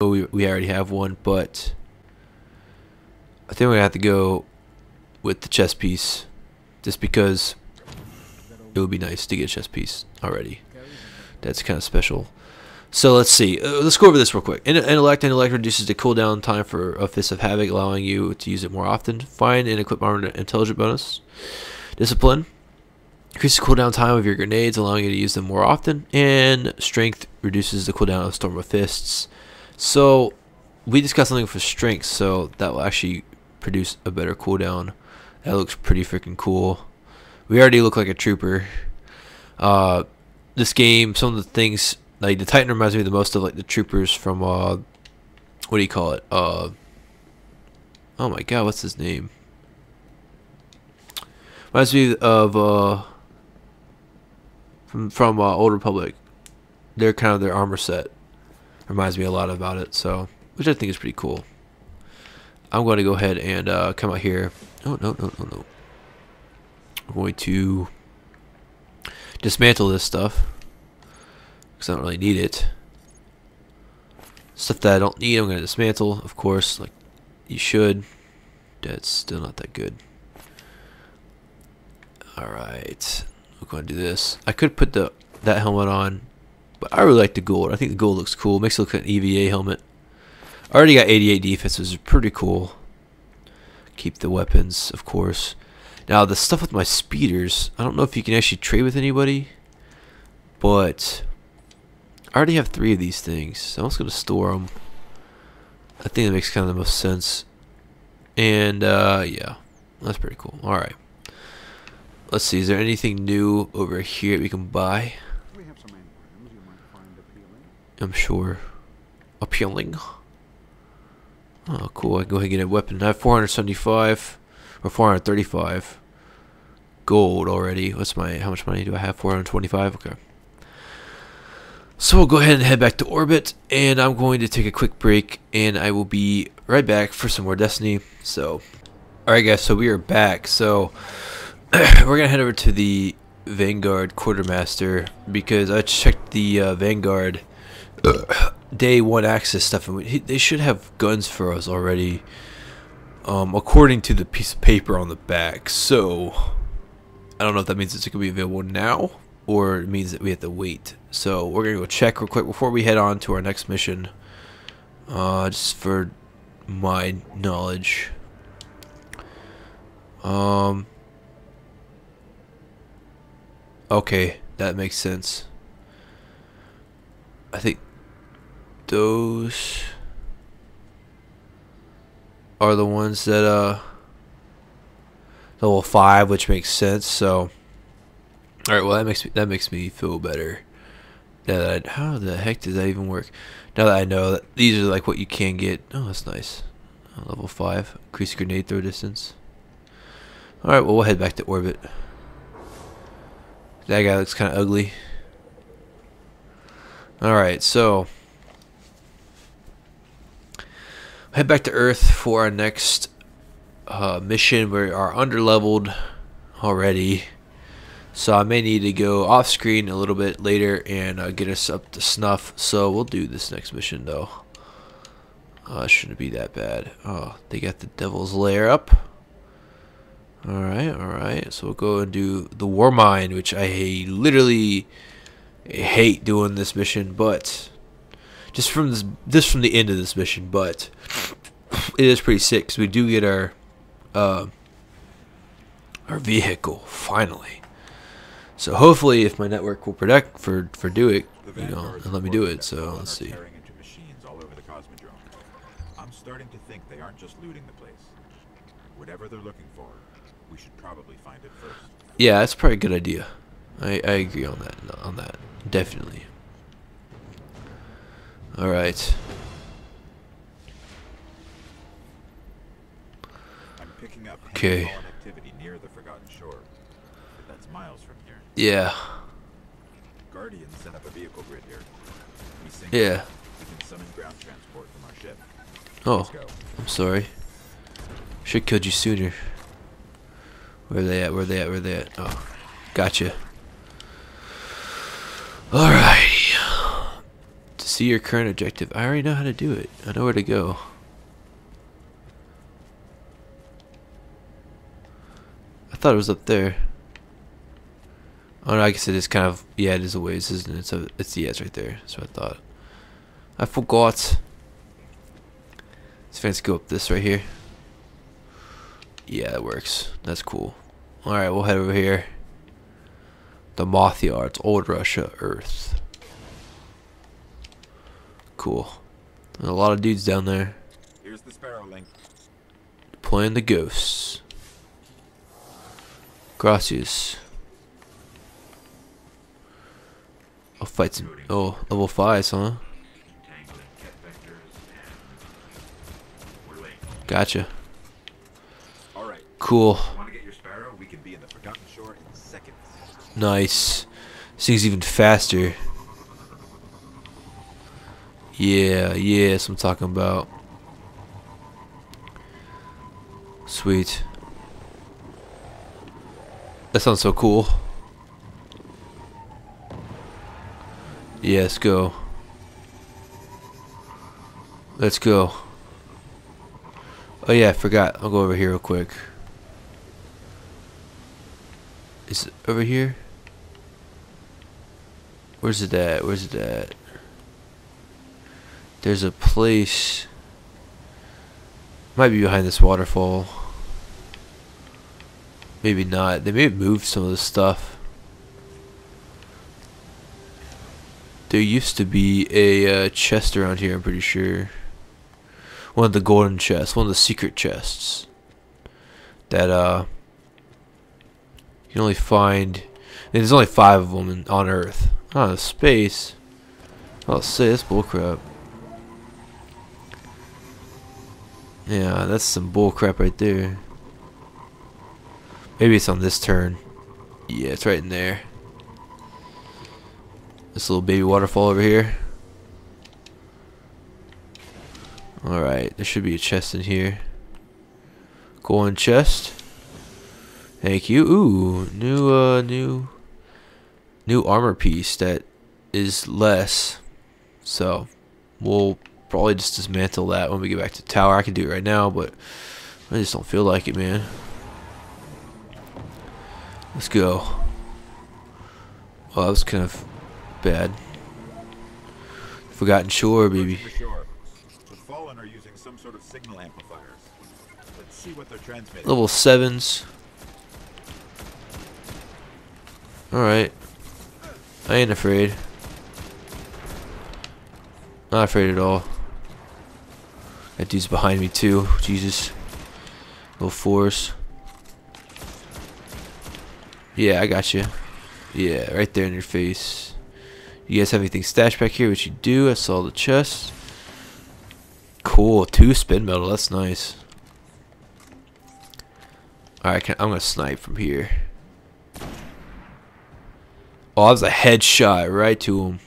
we, we already have one, but I think we're gonna have to go with the chess piece, just because it would be nice to get a chess piece already. That's kind of special. So let's see. Uh, let's go over this real quick. In intellect, intellect reduces the cooldown time for a Fist of Havoc, allowing you to use it more often. Find and equip armor intelligent bonus. Discipline increases the cooldown time of your grenades, allowing you to use them more often. And strength reduces the cooldown of Storm of Fists. So we just got something for strength, so that will actually produce a better cooldown. That looks pretty freaking cool. We already look like a trooper. Uh, this game, some of the things like the Titan reminds me the most of like the troopers from uh, what do you call it? Uh, oh my god, what's his name? Reminds me of uh, from from uh, Old Republic. They're kind of their armor set reminds me a lot about it. So, which I think is pretty cool. I'm going to go ahead and uh, come out here. Oh no no no no! I'm going to dismantle this stuff because I don't really need it. Stuff that I don't need, I'm going to dismantle, of course, like you should. That's still not that good. Alright, we're going to do this. I could put the that helmet on, but I really like the gold. I think the gold looks cool. Makes it look like an EVA helmet. I already got 88 defense, which is pretty cool. Keep the weapons, of course. Now, the stuff with my speeders, I don't know if you can actually trade with anybody, but I already have three of these things, so I'm just going to store them. I think that makes kind of the most sense. And, uh, yeah, that's pretty cool. Alright. Let's see, is there anything new over here we can buy? I'm sure. Appealing. Oh, cool. I can go ahead and get a weapon. I have 475 or 435 gold already. What's my, how much money do I have? 425? Okay. So we'll go ahead and head back to orbit, and I'm going to take a quick break, and I will be right back for some more Destiny. So, alright guys, so we are back. So, we're going to head over to the Vanguard Quartermaster, because I checked the uh, Vanguard day one access stuff, and they should have guns for us already, um, according to the piece of paper on the back. So I don't know if that means it's going to be available now, or it means that we have to wait. So we're gonna go check real quick before we head on to our next mission. Uh, just for my knowledge. Um. Okay, that makes sense. I think those are the ones that uh level five, which makes sense. So, all right, well that makes me that makes me feel better. Now that I, how the heck does that even work? Now that I know that these are like what you can get. Oh, that's nice. Uh, level five, increase grenade throw distance. All right, well we'll head back to orbit. That guy looks kind of ugly. All right, so head back to Earth for our next uh, mission. We are under leveled already. So I may need to go off screen a little bit later and uh, get us up to snuff. So we'll do this next mission though. Uh, shouldn't be that bad. Oh, they got the Devil's Lair up. Alright, alright. So we'll go and do the Warmind, which I literally hate doing this mission, but just from this, just from the end of this mission, but it is pretty sick because we do get our uh, our vehicle finally. So hopefully, if my network will protect for for do it, you know, and let me do it. So let's see. I'm starting to think they aren't just looting the place. Whatever they're looking for, we should probably find it first. Yeah, that's probably a good idea. I I agree on that on that definitely. All right. I'm picking up Okay. activity near the Forgotten Shore. That's miles from here. Yeah. Guardians set up a vehicle grid here. We Yeah. We can summon ground transport from our ship. Oh, I'm sorry. Should have killed you sooner. Where are they at? Where are they at? Where are they at? Oh, gotcha. Alrighty. Just See your current objective. I already know how to do it. I know where to go. I thought it was up there. Oh no, I guess it is kind of yeah, it is a ways, isn't it? So it's yeah, it's right there. What I thought. I forgot. Let's fancy go up this right here. Yeah, it works. That's cool. Alright, we'll head over here. The Mothyards, Old Russia, Earth. Cool. There's a lot of dudes down there Here's the Sparrow Link. playing the ghosts. Gracias. I'll fight some. Oh, level 5s, huh? Gotcha. All right. Cool. Want to get your Sparrow? We can be in the Forgotten Shore in seconds. Nice. This thing's even faster. Yeah, yeah, that's what I'm talking about. Sweet. That sounds so cool. Let's go. Let's go. Oh yeah, I forgot. I'll go over here real quick. Is it over here? Where's it at? Where's it at? There's a place. Might be behind this waterfall. Maybe not. They may have moved some of the stuff. There used to be a uh, chest around here, I'm pretty sure. One of the golden chests, one of the secret chests. That, uh, you can only find. There's only five of them on Earth. Oh, space. I'll say that's bullcrap. Yeah, that's some bullcrap right there. Maybe it's on this turn. Yeah, it's right in there. This little baby waterfall over here. Alright, there should be a chest in here. Golden chest. Thank you. Ooh, new uh new new armor piece that is less. So we'll probably just dismantle that when we get back to the tower. I can do it right now, but I just don't feel like it, man. Let's go. Well, that was kind of bad. Forgotten Shore, baby. For sure. The Fallen are using some sort of signal amplifiers. Let's see what they're transmitting. Level sevens. Alright. I ain't afraid. Not afraid at all. That dude's behind me too. Jesus. Little force. Yeah, I got you. Yeah, right there in your face. You guys have anything stashed back here? Which you do. I saw the chest. Cool. Two spinmetal. That's nice. Alright, I'm gonna snipe from here. Oh, that was a headshot right to him.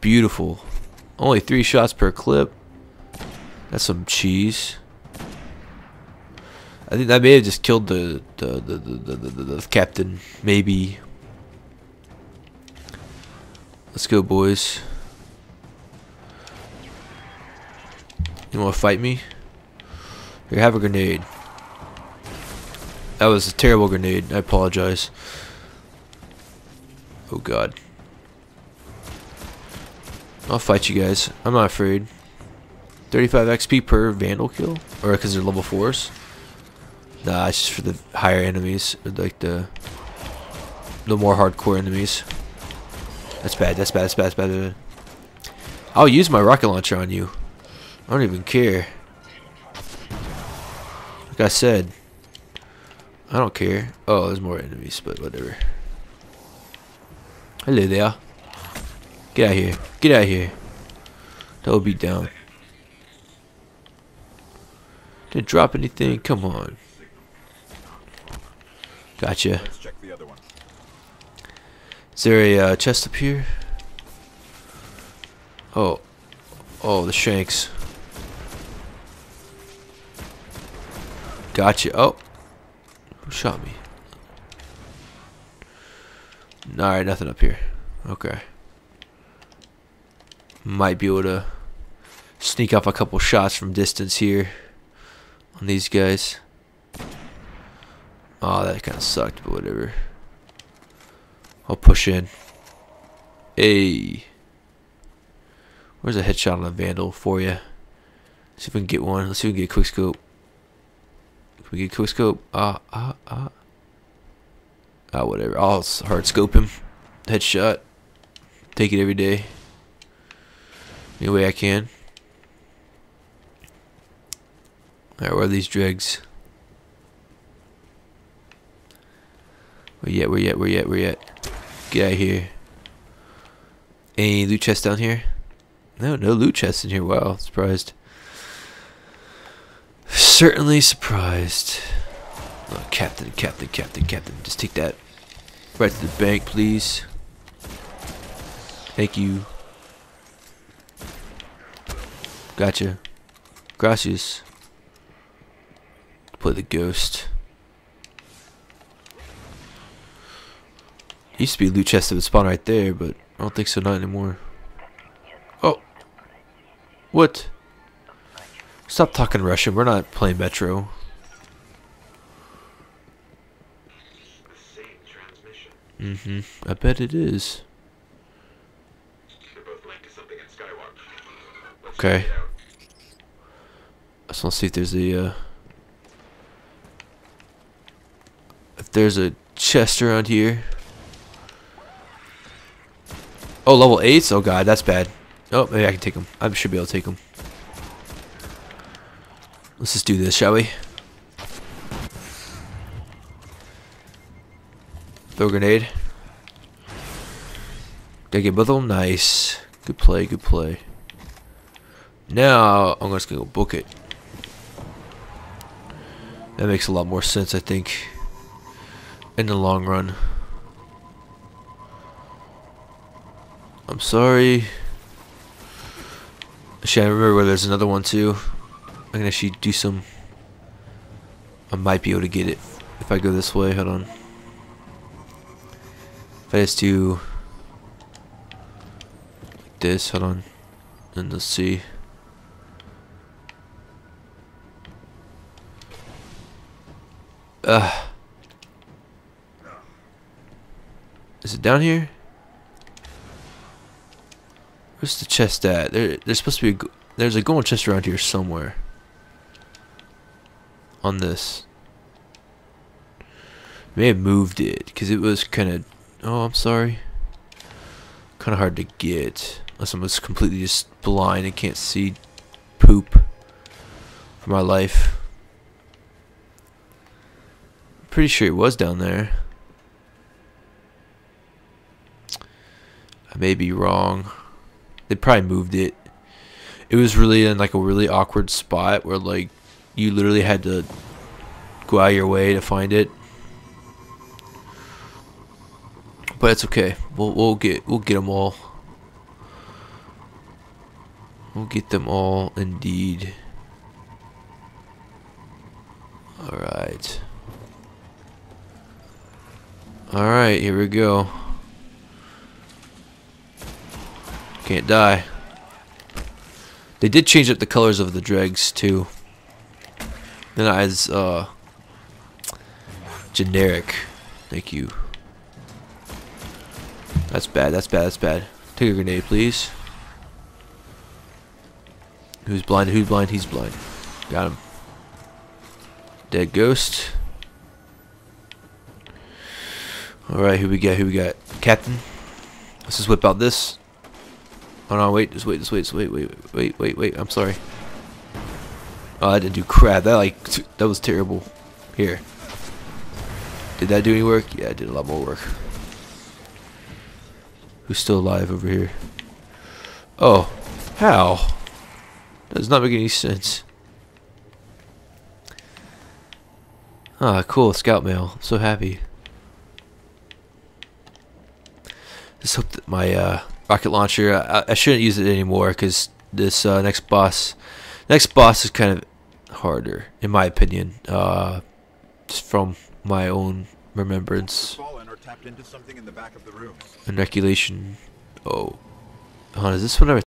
Beautiful. Only three shots per clip. That's some cheese. I think that may have just killed the the the the, the, the, captain. Maybe. Let's go, boys. You want to fight me? Here, have a grenade. That was a terrible grenade. I apologize. Oh god. I'll fight you guys. I'm not afraid. 35 XP per vandal kill? Or because they're level 4s? Nah, it's just for the higher enemies. Like the the more hardcore enemies. That's bad, that's bad, that's bad, that's bad. That's bad. I'll use my rocket launcher on you. I don't even care. Like I said, I don't care. Oh, there's more enemies, but whatever. Hello there. Get out here. Get out here. Double be down. Didn't drop anything. Come on. Gotcha. Is there a uh, chest up here? Oh. Oh, the shanks. Gotcha. Oh. Who shot me? Alright, nothing up here. Okay. Might be able to sneak off a couple shots from distance here on these guys. Oh, that kind of sucked, but whatever. I'll push in. Hey. Where's a headshot on a Vandal for you? See if we can get one. Let's see if we can get a quick scope. Can we get a quick scope? Ah, ah, ah. Ah, whatever. I'll hard scope him. Headshot. Take it every day. Any way I can. Alright, where are these dregs? Where yet. Where yet. Where yet. Where yet? Get out of here. Any loot chest down here? No, no loot chest in here. Wow, surprised. Certainly surprised. Oh, captain, captain, captain, captain. Just take that right to the bank, please. Thank you. Gotcha. Gracias. Play the ghost. Used to be a loot chest that would spawn right there, but I don't think so, not anymore. Oh. What? Stop talking Russian, we're not playing Metro. Mm-hmm. I bet it is. Okay. Want to see if there's a, uh, if there's a chest around here. Oh, level eight. Oh god, that's bad. Oh, maybe I can take them. I should be able to take them. Let's just do this, shall we? Throw a grenade. Did I get both of them? Nice. Good play, good play. Now, I'm just going to go book it. That makes a lot more sense, I think, in the long run. I'm sorry. Actually, I remember where there's another one too. I can actually do some. I might be able to get it if I go this way. Hold on. If I just do like this, hold on, and let's see. Ugh. Is it down here? Where's the chest at? There, there's supposed to be. A, there's a golden chest around here somewhere. On this. May have moved it because it was kind of. Oh, I'm sorry. Kind of hard to get unless I'm just completely just blind and can't see poop for my life. Pretty sure it was down there. I may be wrong. They probably moved it. It was really in like a really awkward spot where like you literally had to go out your way to find it. But it's okay. We'll we'll get we'll get them all. We'll get them all indeed. All right. Alright, here we go. Can't die. They did change up the colors of the dregs too. They're not as uh, generic. Thank you. That's bad, that's bad, that's bad. Take a grenade, please. Who's blind? Who's blind? He's blind. Got him. Dead ghost. Alright, who we got? Who we got? Captain. Let's just whip out this. Oh no, wait, just wait, just wait, just wait, wait, wait, wait, wait, I'm sorry. Oh, I didn't do crap. That like, that was terrible. Here. Did that do any work? Yeah, I did a lot more work. Who's still alive over here? Oh, how? That does not make any sense. Ah, cool, scout mail. I'm so happy. Just hope that my uh, rocket launcher, I, I, shouldn't use it anymore because this uh, next boss, next boss is kind of harder in my opinion. Uh, just from my own remembrance. The Fallen into something in the back of the room. Inoculation. Oh. Hold on, is this one ever